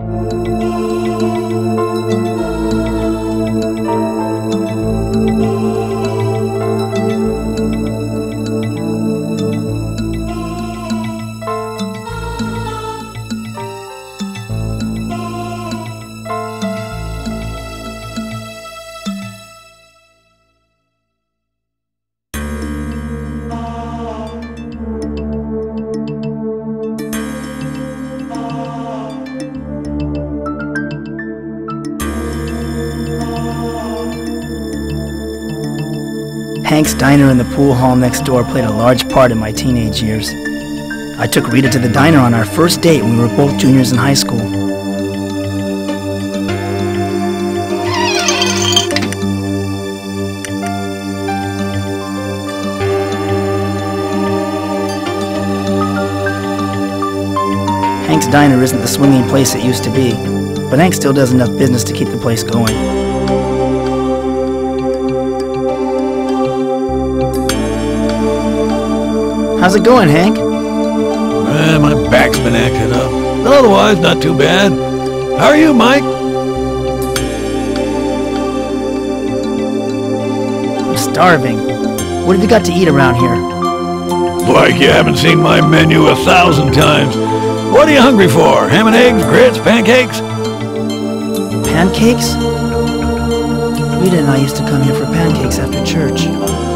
Música Hank's diner in the pool hall next door played a large part in my teenage years. I took Rita to the diner on our first date when we were both juniors in high school. Hank's diner isn't the swinging place it used to be, but Hank still does enough business to keep the place going. How's it going, Hank? Eh, my back's been acting up. Otherwise, not too bad. How are you, Mike? I'm starving. What have you got to eat around here? Like you haven't seen my menu a thousand times. What are you hungry for? Ham and eggs, grits, pancakes? Pancakes? Rita and I used to come here for pancakes after church.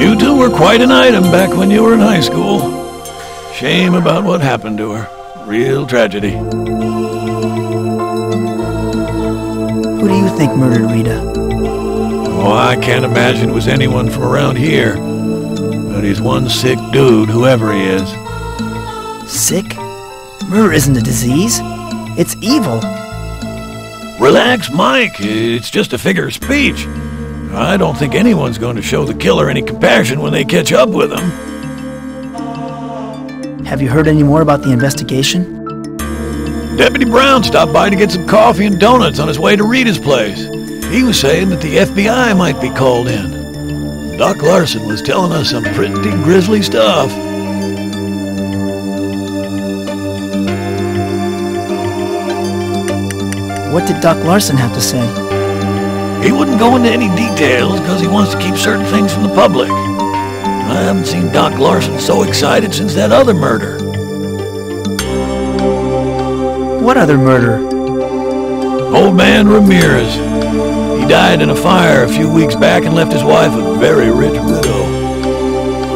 You two were quite an item back when you were in high school. Shame about what happened to her. Real tragedy. Who do you think murdered Rita? Oh, I can't imagine it was anyone from around here. But he's one sick dude, whoever he is. Sick? Murder isn't a disease. It's evil. Relax, Mike. It's just a figure of speech. I don't think anyone's going to show the killer any compassion when they catch up with him. Have you heard any more about the investigation? Deputy Brown stopped by to get some coffee and donuts on his way to Rita's place. He was saying that the FBI might be called in. Doc Larson was telling us some pretty grisly stuff. What did Doc Larson have to say? He wouldn't go into any details because he wants to keep certain things from the public. I haven't seen Doc Larson so excited since that other murder. What other murder? Old man Ramirez. He died in a fire a few weeks back and left his wife a very rich widow.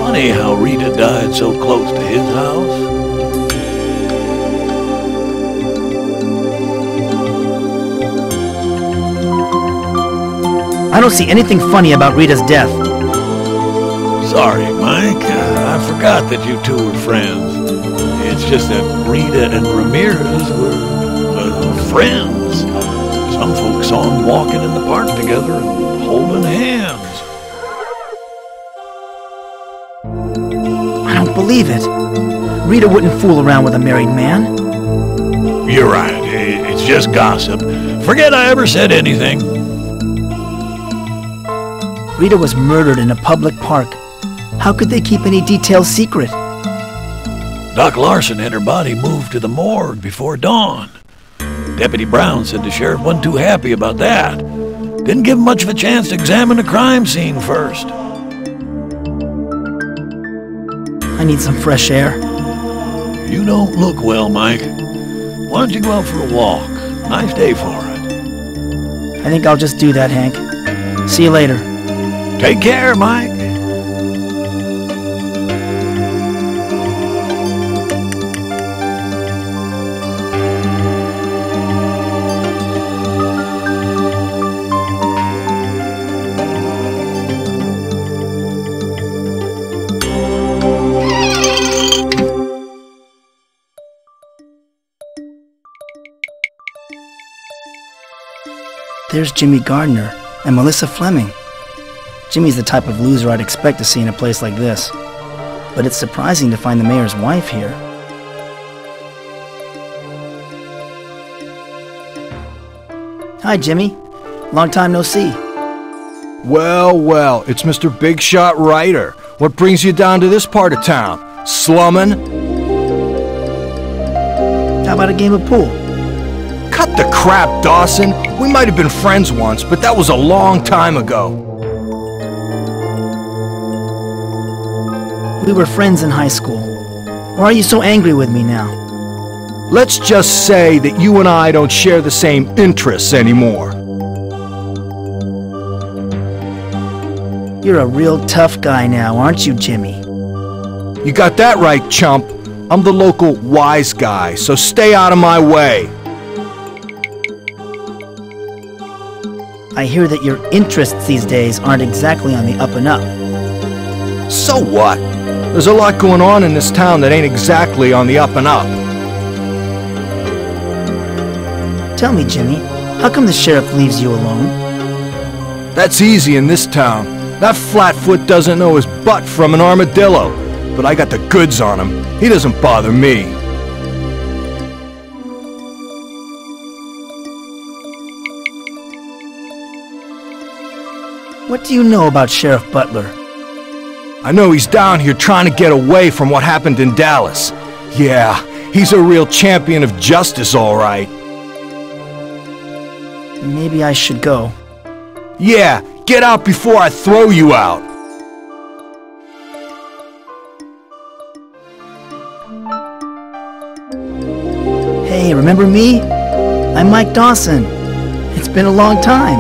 Funny how Rita died so close to his house. I don't see anything funny about Rita's death. Sorry, Mike. Uh, I forgot that you two were friends. It's just that Rita and Ramirez were uh, friends. Some folks saw them walking in the park together and holding hands. I don't believe it. Rita wouldn't fool around with a married man. You're right. It's just gossip. Forget I ever said anything. Rita was murdered in a public park. How could they keep any details secret? Doc Larson had her body moved to the morgue before dawn. Deputy Brown said the sheriff wasn't too happy about that. Didn't give him much of a chance to examine the crime scene first. I need some fresh air. You don't look well, Mike. Why don't you go out for a walk? Nice day for it. I think I'll just do that, Hank. See you later. Take care, Mike. There's Jimmy Gardner and Melissa Fleming. Jimmy's the type of loser I'd expect to see in a place like this. But it's surprising to find the mayor's wife here. Hi, Jimmy. Long time no see. Well, well, it's Mr. Big Shot Writer. What brings you down to this part of town? Slummin'? How about a game of pool? Cut the crap, Dawson. We might have been friends once, but that was a long time ago. We were friends in high school. Why are you so angry with me now? Let's just say that you and I don't share the same interests anymore. You're a real tough guy now, aren't you, Jimmy? You got that right, chump. I'm the local wise guy, so stay out of my way. I hear that your interests these days aren't exactly on the up and up. So what? There's a lot going on in this town that ain't exactly on the up and up. Tell me, Jimmy, how come the sheriff leaves you alone? That's easy in this town. That flatfoot doesn't know his butt from an armadillo. But I got the goods on him. He doesn't bother me. What do you know about Sheriff Butler? I know he's down here trying to get away from what happened in Dallas. Yeah, he's a real champion of justice, all right. Maybe I should go. Yeah, get out before I throw you out. Hey, remember me? I'm Mike Dawson. It's been a long time.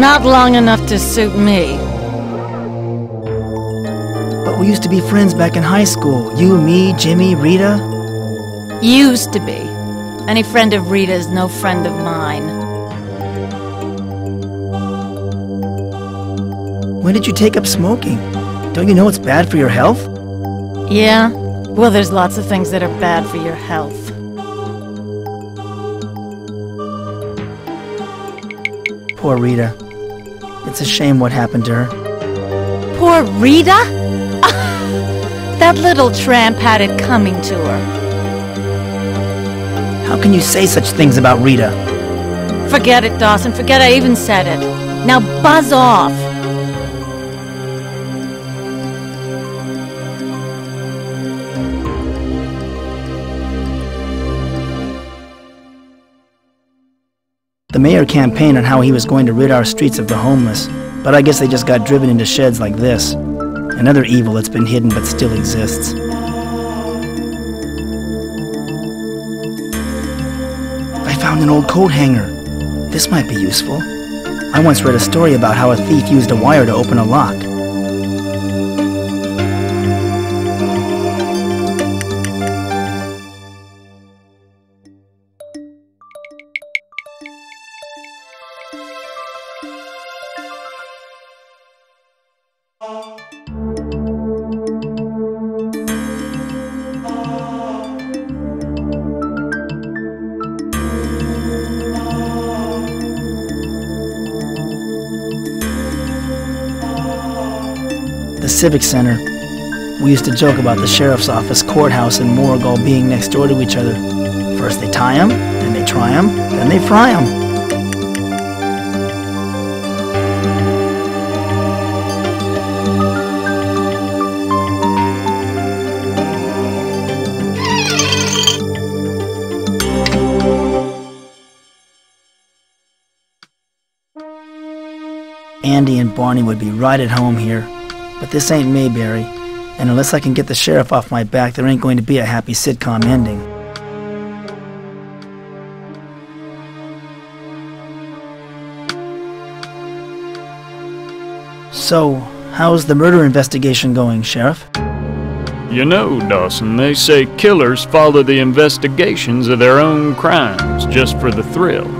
Not long enough to suit me. But we used to be friends back in high school. You, me, Jimmy, Rita. Used to be. Any friend of Rita's no friend of mine. When did you take up smoking? Don't you know it's bad for your health? Yeah? Well, there's lots of things that are bad for your health. Poor Rita. It's a shame what happened to her. Poor Rita? That little tramp had it coming to her. How can you say such things about Rita? Forget it, Dawson. Forget I even said it. Now buzz off. The mayor campaigned on how he was going to rid our streets of the homeless, but I guess they just got driven into sheds like this. Another evil that's been hidden but still exists. I found an old coat hanger. This might be useful. I once read a story about how a thief used a wire to open a lock. Civic Center. We used to joke about the sheriff's office, courthouse, and morgue all being next door to each other. First they tie 'em, then they try 'em, then they fry 'em. Andy and Barney would be right at home here. But this ain't Mayberry, and unless I can get the sheriff off my back, there ain't going to be a happy sitcom ending. So, how's the murder investigation going, Sheriff? You know, Dawson, they say killers follow the investigations of their own crimes just for the thrill.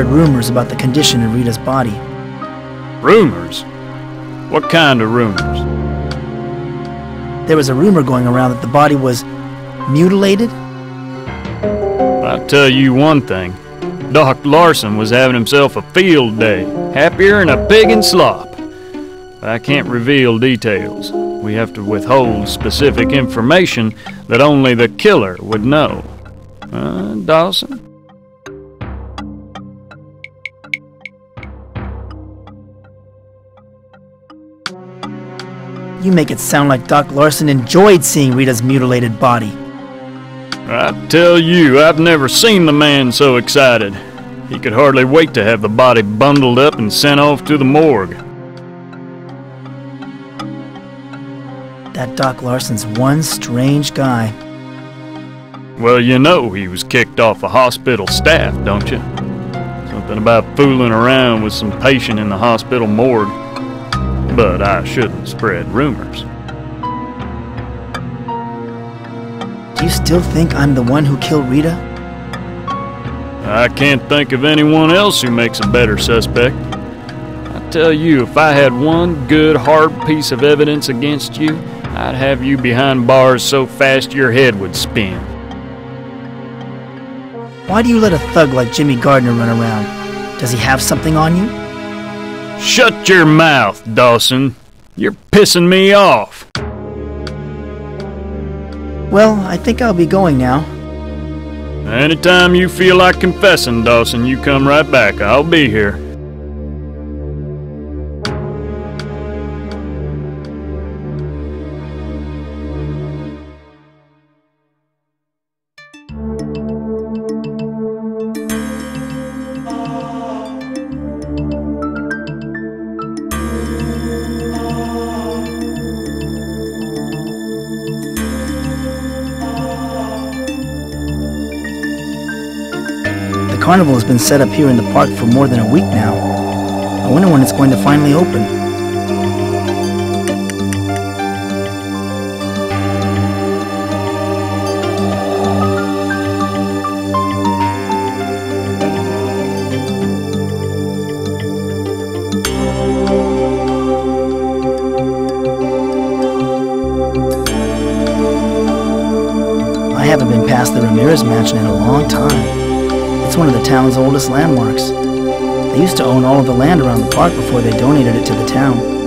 Heard rumors about the condition of Rita's body. Rumors? What kind of rumors? There was a rumor going around that the body was mutilated. I'll tell you one thing. Doc Larson was having himself a field day, happier than a pig in slop. But I can't reveal details. We have to withhold specific information that only the killer would know. Uh, Dawson? You make it sound like Doc Larson enjoyed seeing Rita's mutilated body. I tell you, I've never seen the man so excited. He could hardly wait to have the body bundled up and sent off to the morgue. That Doc Larson's one strange guy. Well, you know he was kicked off the hospital staff, don't you? Something about fooling around with some patient in the hospital morgue. But I shouldn't spread rumors. Do you still think I'm the one who killed Rita? I can't think of anyone else who makes a better suspect. I tell you, if I had one good hard piece of evidence against you, I'd have you behind bars so fast your head would spin. Why do you let a thug like Jimmy Gardner run around? Does he have something on you? Shut your mouth, Dawson. You're pissing me off. Well, I think I'll be going now. Anytime you feel like confessing, Dawson, you come right back. I'll be here. The carnival has been set up here in the park for more than a week now. I wonder when it's going to finally open. I haven't been past the Ramirez Mansion in a long time. It's one of the town's oldest landmarks. They used to own all of the land around the park before they donated it to the town.